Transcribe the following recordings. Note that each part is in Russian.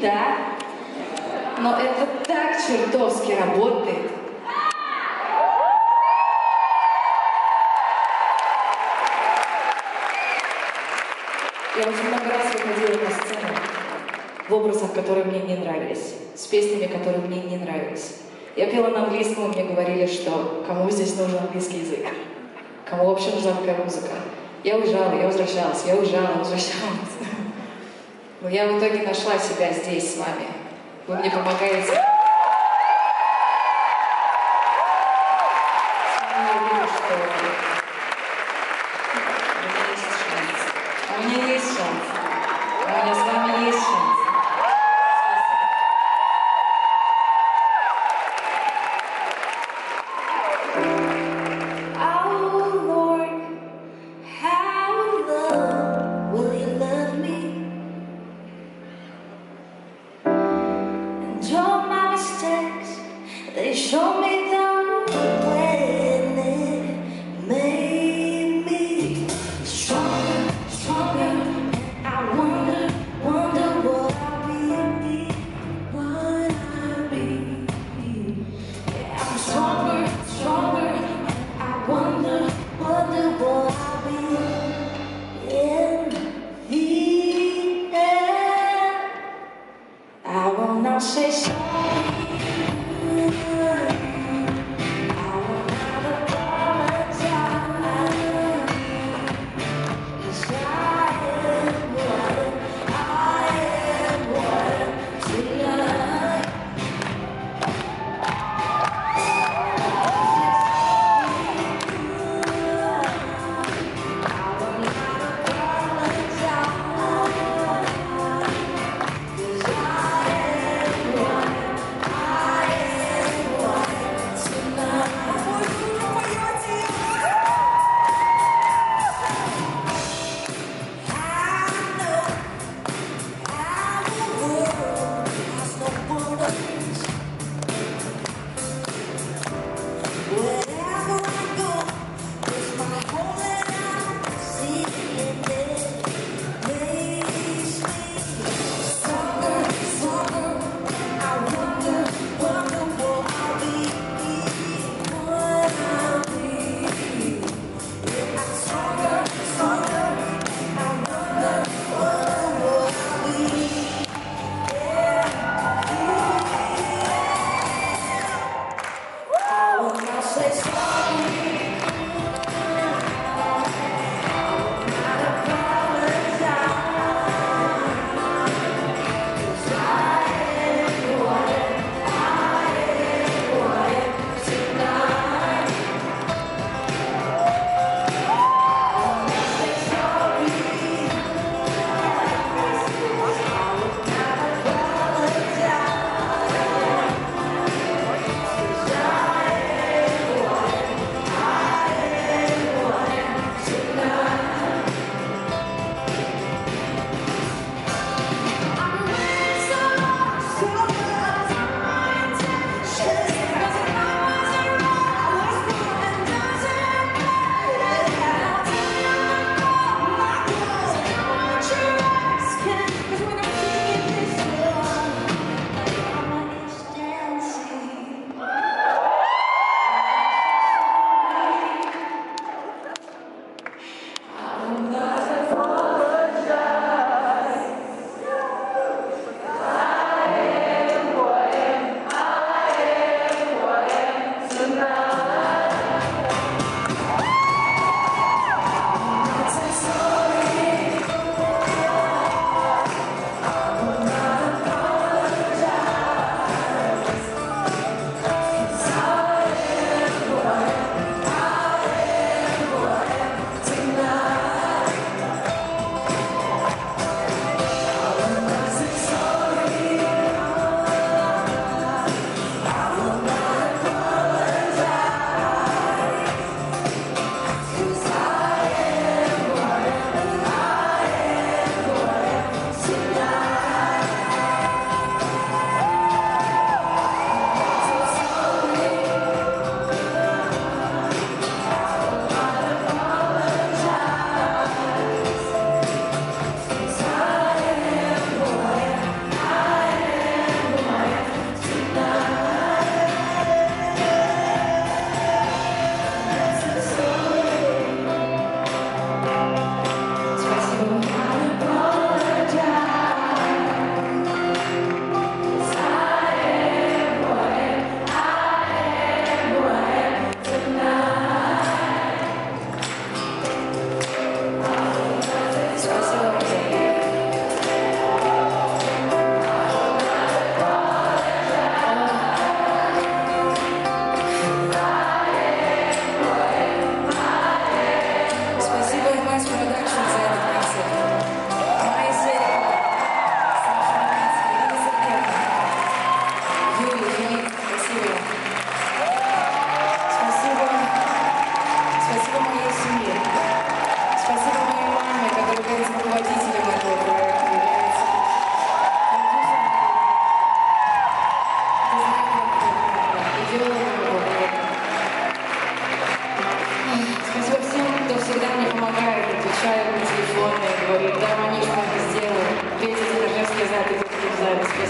да, но это так чертовски работает. Я очень много раз выходила на сцену в образах, которые мне не нравились, с песнями, которые мне не нравились. Я пела на английском, мне говорили, что кому здесь нужен английский язык, кому вообще нужна такая музыка. Я уезжала, я возвращалась, я уезжала, возвращалась. Но я в итоге нашла себя здесь с вами. Вы мне помогаете. Show me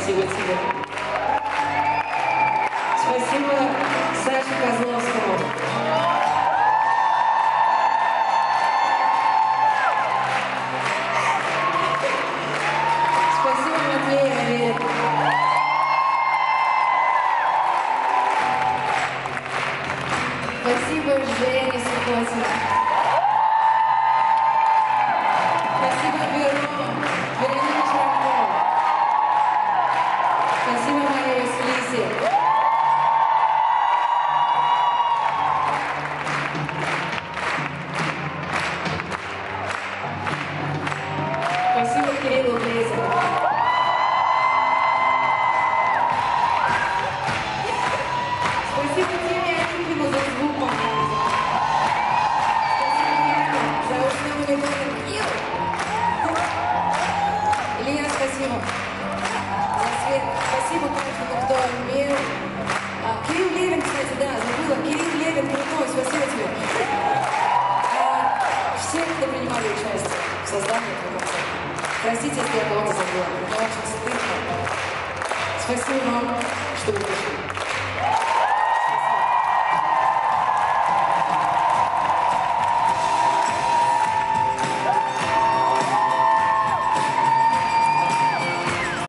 Спасибо тебе. Спасибо Саше Козловскому. Спасибо Матвею Аверину. Спасибо Жене Сухотину. 谢 Простите, если я кого-то забыла. Мне очень стыдно. Спасибо вам, что вы пришли.